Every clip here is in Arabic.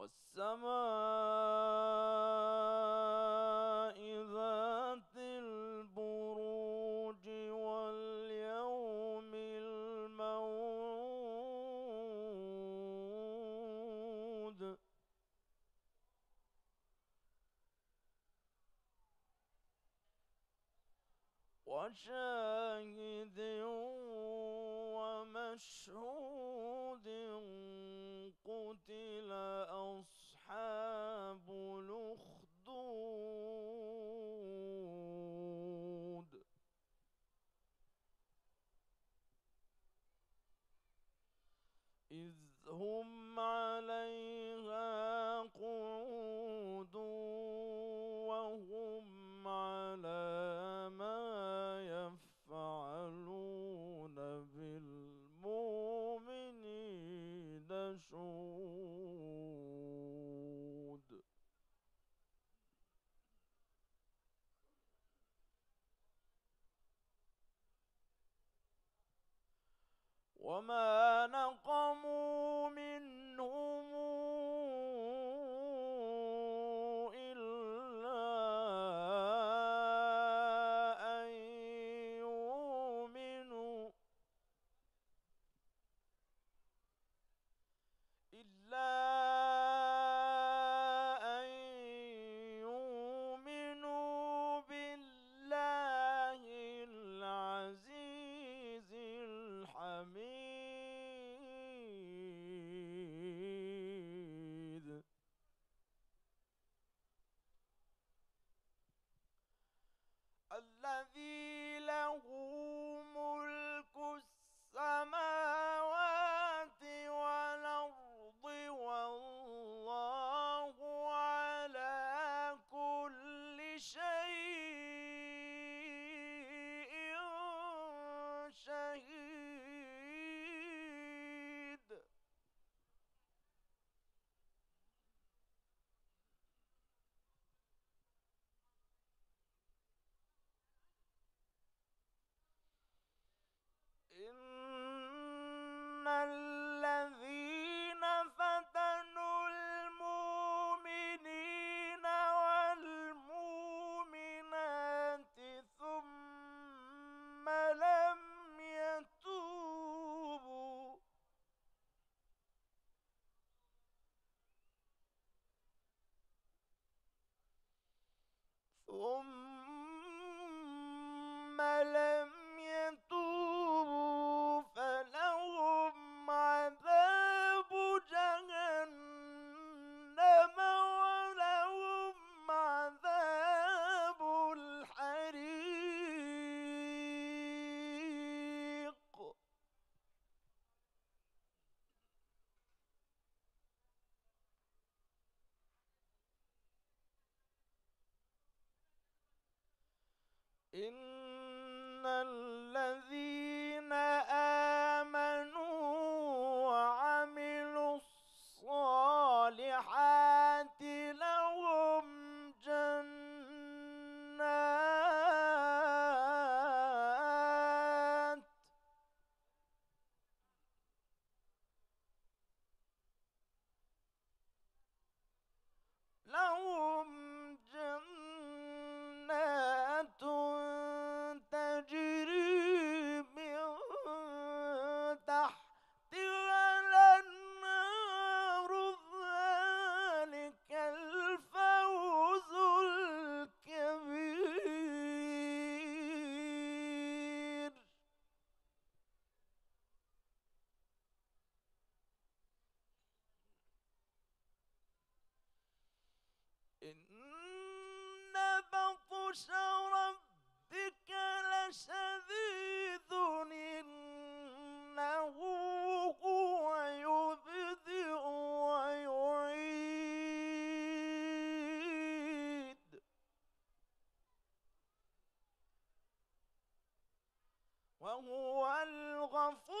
والسماء ذات البروج واليوم الموعود. وشاهد ومشهود وما نقص إن عرش ربك لشديد إنه هو يبدئ ويعيد. وهو الغفور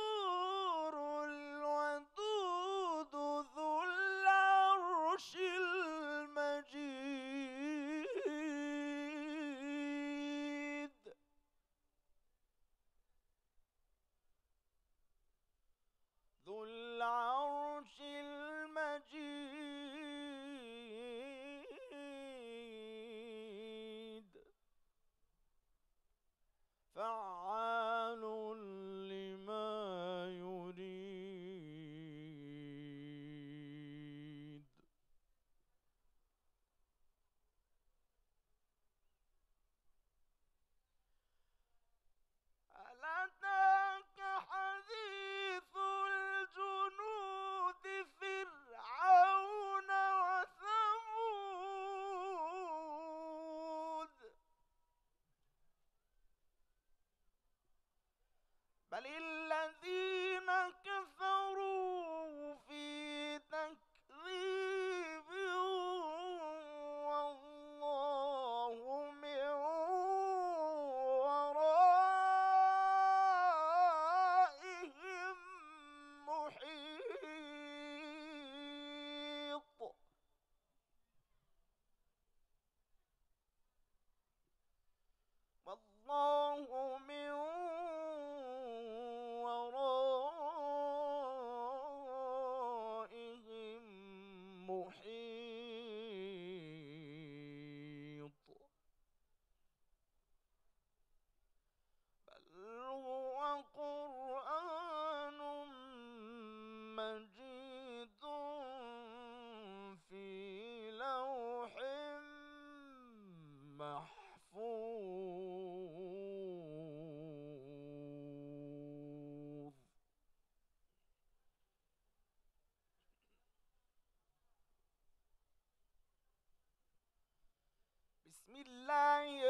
الله من بسم الله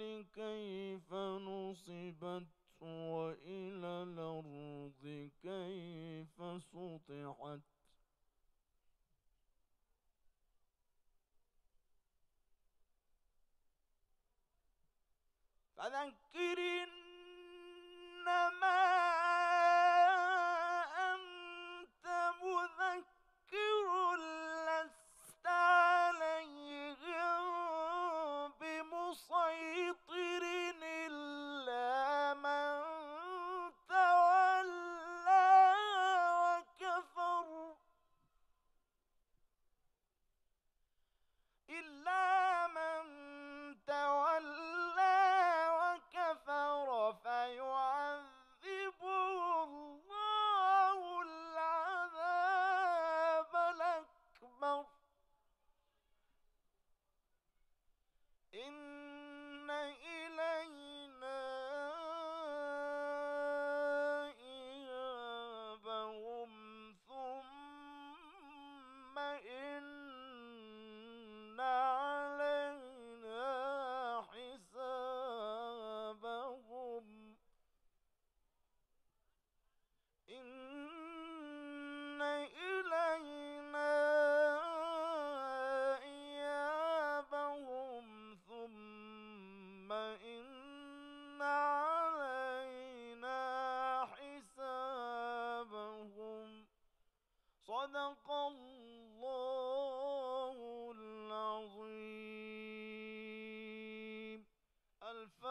الجبال كيف نصبت وإلى الأرض كيف سطحت؟ فذكر إنما صدق الله العظيم. الفاتحة.